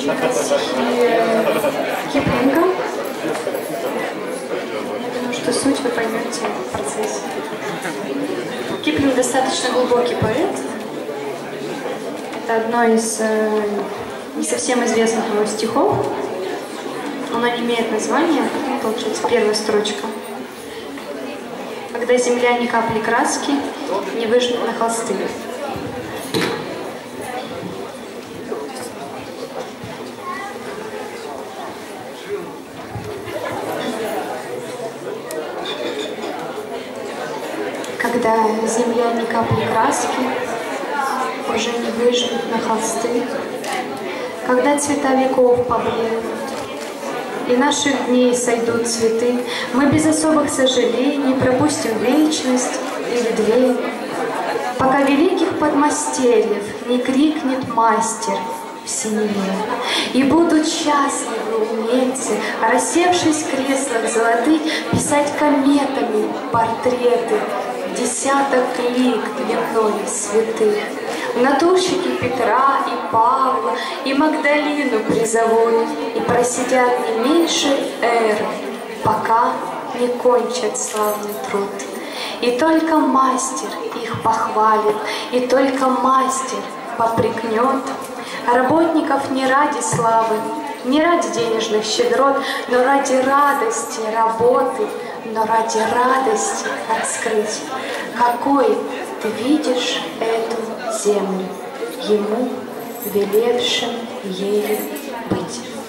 стихи Киплинга. Я думаю, что суть вы поймете в процессе. Киплинг достаточно глубокий поэт. Это одно из э, не совсем известных его стихов. Оно не имеет названия, получается первая строчка. Когда земля ни капли краски не выжжет на холсты. Когда земля ни капли краски уже не выжжет на холсты, когда цвета веков поблекнут, и наших дней сойдут цветы, мы без особых сожалений пропустим вечность или две, пока великих подмастерьев не крикнет мастер в синеве. И будут счастливы умельцы, рассевшись в креслах золотых, писать кометами портреты десяток лик длиной святых. Натурщики Петра и Павла, и Магдалину призовут, и просидят не меньше эры, пока не кончат славный труд. И только мастер их похвалит, и только мастер попрекнет. Работников не ради славы, не ради денежных щедрот, но ради радости работы, но ради радости раскрыть, какой ты видишь эту землю, ему велевшим ею быть.